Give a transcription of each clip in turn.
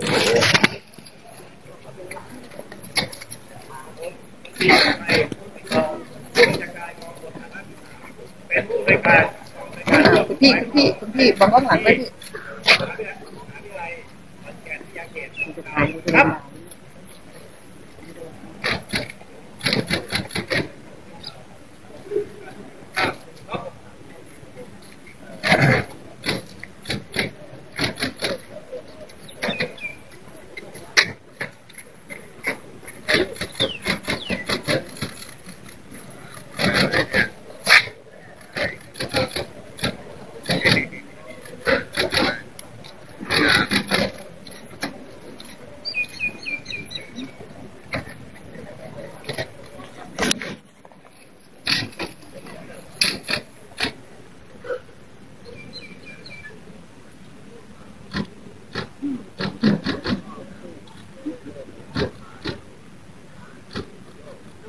พี่พี่คุณพี่บอกข้างหลังเลยพี่ครับ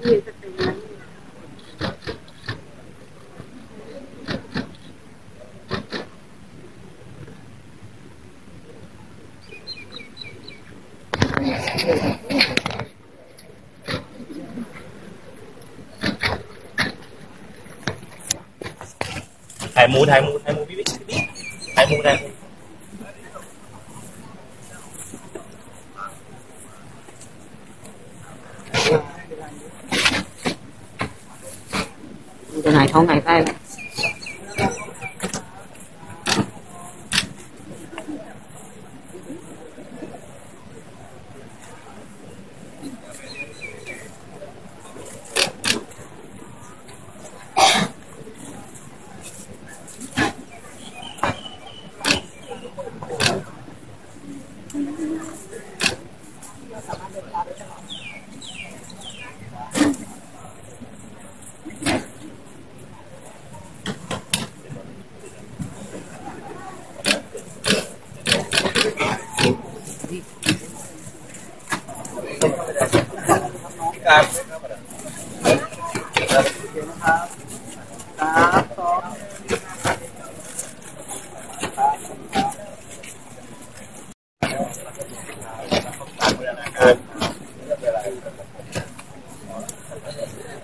hai mua hai mua hai mua biết biết hai mũ hai mũ 好奶呆。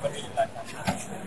个人，